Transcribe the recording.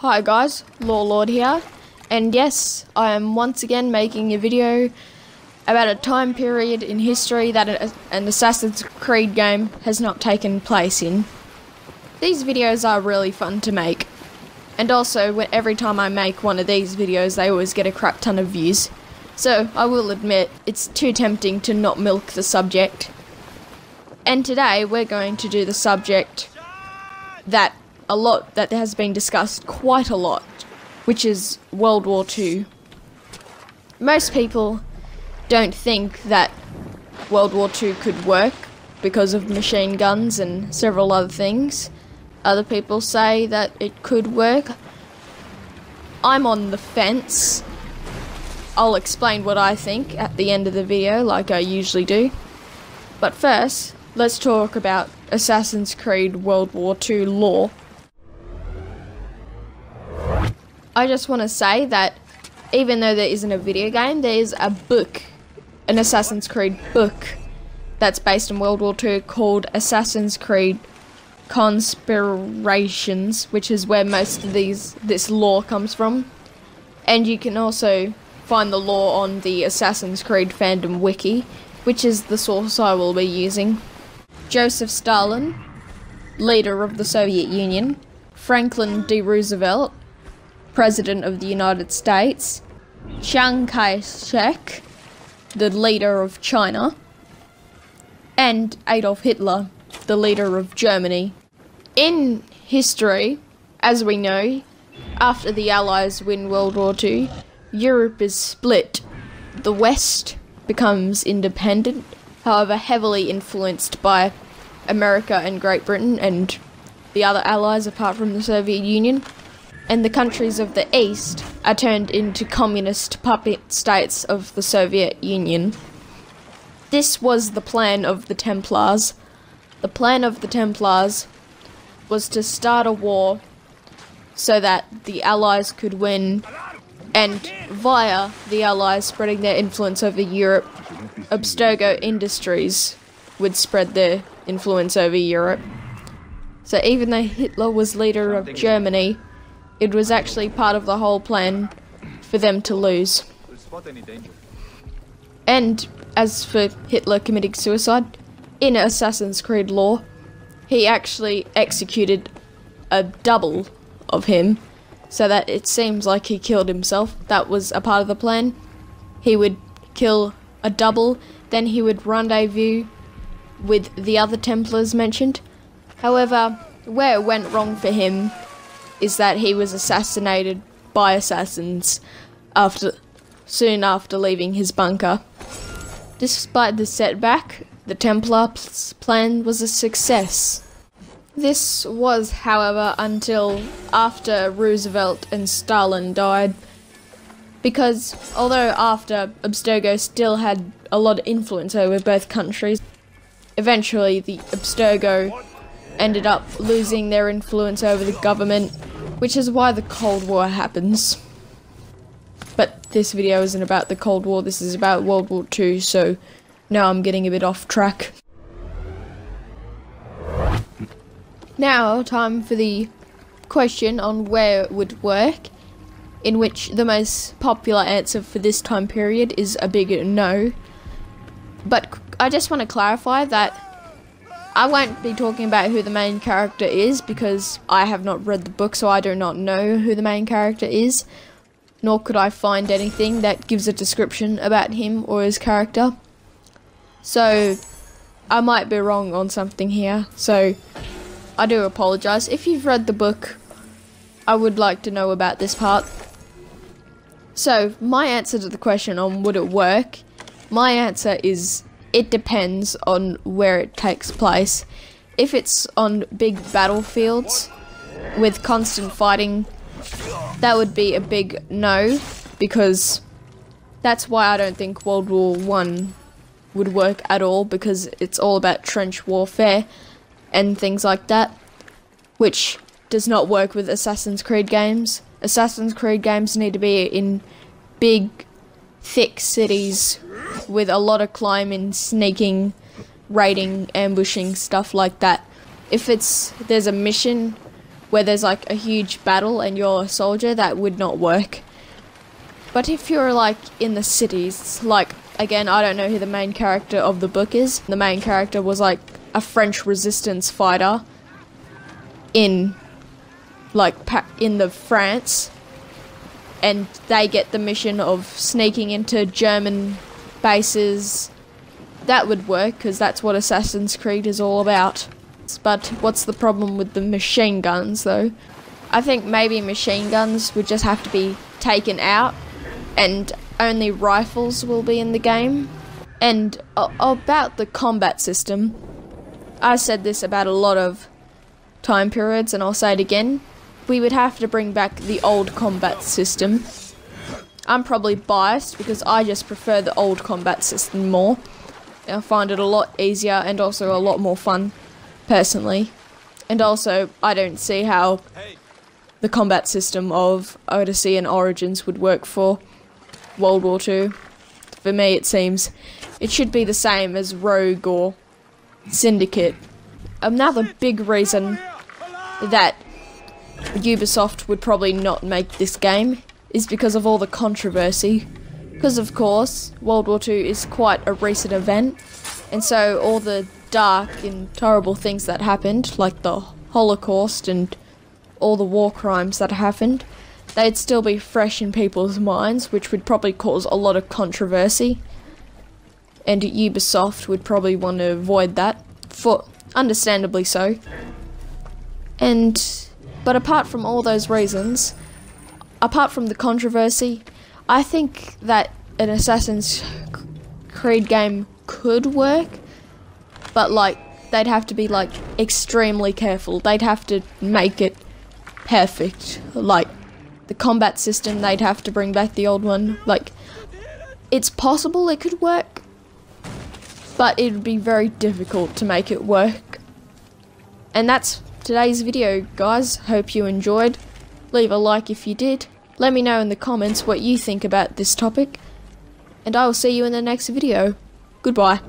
Hi guys, Lore Lord here, and yes, I am once again making a video about a time period in history that an Assassin's Creed game has not taken place in. These videos are really fun to make, and also every time I make one of these videos, they always get a crap ton of views. So I will admit, it's too tempting to not milk the subject. And today we're going to do the subject that a lot that has been discussed quite a lot, which is World War II. Most people don't think that World War II could work because of machine guns and several other things. Other people say that it could work. I'm on the fence. I'll explain what I think at the end of the video, like I usually do. But first, let's talk about Assassin's Creed World War II lore. I just want to say that even though there isn't a video game, there is a book, an Assassin's Creed book that's based in World War II called Assassin's Creed Conspirations, which is where most of these this lore comes from. And you can also find the lore on the Assassin's Creed fandom wiki, which is the source I will be using. Joseph Stalin, leader of the Soviet Union, Franklin D. Roosevelt, President of the United States, Chiang Kai shek, the leader of China, and Adolf Hitler, the leader of Germany. In history, as we know, after the Allies win World War II, Europe is split. The West becomes independent, however, heavily influenced by America and Great Britain and the other allies apart from the Soviet Union and the countries of the East are turned into communist puppet states of the Soviet Union. This was the plan of the Templars. The plan of the Templars was to start a war so that the Allies could win, and via the Allies spreading their influence over Europe, Abstergo Industries would spread their influence over Europe. So even though Hitler was leader of Germany, it was actually part of the whole plan for them to lose. And as for Hitler committing suicide, in Assassin's Creed lore, he actually executed a double of him so that it seems like he killed himself. That was a part of the plan. He would kill a double, then he would rendezvous with the other Templars mentioned. However, where it went wrong for him is that he was assassinated by assassins after soon after leaving his bunker. Despite the setback, the Templars' plan was a success. This was, however, until after Roosevelt and Stalin died, because although after Abstergo still had a lot of influence over both countries, eventually the Abstergo ended up losing their influence over the government, which is why the Cold War happens. But this video isn't about the Cold War, this is about World War II, so now I'm getting a bit off track. Now, time for the question on where it would work, in which the most popular answer for this time period is a big no. But I just want to clarify that I won't be talking about who the main character is because I have not read the book, so I do not know who the main character is, nor could I find anything that gives a description about him or his character. So, I might be wrong on something here, so I do apologise. If you've read the book, I would like to know about this part. So, my answer to the question on would it work, my answer is it depends on where it takes place. If it's on big battlefields with constant fighting, that would be a big no because that's why I don't think World War One would work at all because it's all about trench warfare and things like that, which does not work with Assassin's Creed games. Assassin's Creed games need to be in big, thick cities with a lot of climbing, sneaking, raiding, ambushing, stuff like that. If it's there's a mission where there's like a huge battle and you're a soldier, that would not work. But if you're like in the cities, like again, I don't know who the main character of the book is. The main character was like a French resistance fighter in like in the France and they get the mission of sneaking into German bases. That would work because that's what Assassin's Creed is all about. But what's the problem with the machine guns though? I think maybe machine guns would just have to be taken out and only rifles will be in the game. And about the combat system, I said this about a lot of time periods and I'll say it again. We would have to bring back the old combat system. I'm probably biased because I just prefer the old combat system more. I find it a lot easier and also a lot more fun, personally. And also, I don't see how the combat system of Odyssey and Origins would work for World War II. For me, it seems it should be the same as Rogue or Syndicate. Another big reason that Ubisoft would probably not make this game is because of all the controversy. Because, of course, World War II is quite a recent event, and so all the dark and terrible things that happened, like the Holocaust and all the war crimes that happened, they'd still be fresh in people's minds, which would probably cause a lot of controversy. And Ubisoft would probably want to avoid that, for understandably so. And but apart from all those reasons, apart from the controversy, I think that an Assassin's Creed game could work, but like they'd have to be like extremely careful. They'd have to make it perfect. Like the combat system, they'd have to bring back the old one. Like it's possible it could work, but it would be very difficult to make it work. And that's today's video, guys. Hope you enjoyed. Leave a like if you did. Let me know in the comments what you think about this topic. And I will see you in the next video. Goodbye.